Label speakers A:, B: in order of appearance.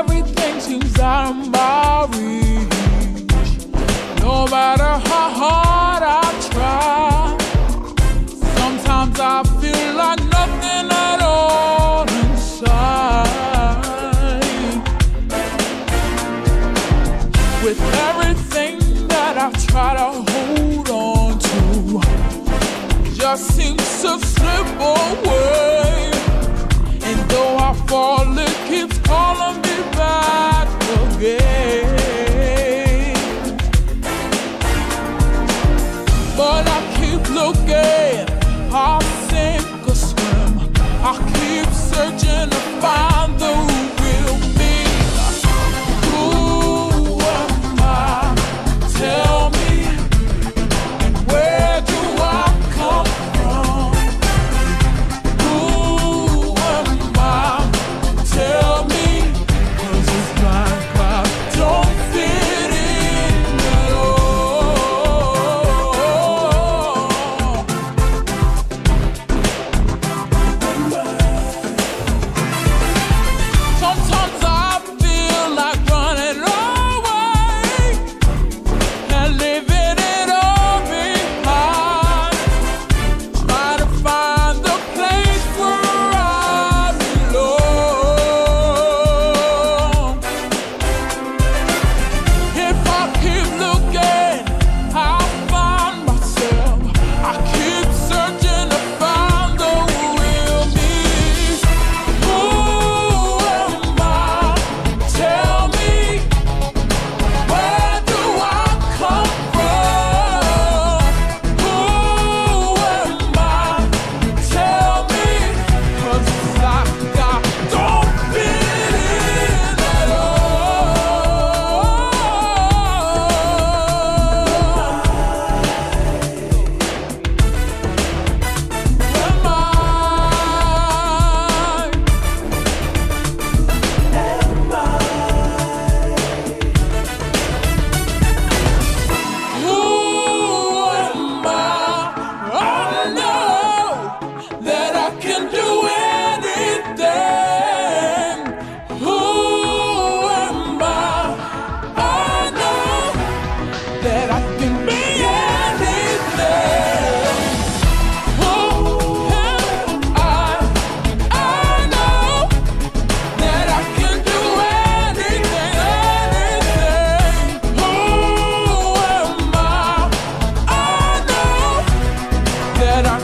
A: everything seems out of my reach. No matter how hard I try, sometimes I feel like nothing at all inside. With everything that I try to hold on to, just seems to slip away. And though I fall, it keeps calling Okay. can do anything. Who am I? I know that I can be anything. Who am I? I know that I can do anything. anything. Who am I? I know that I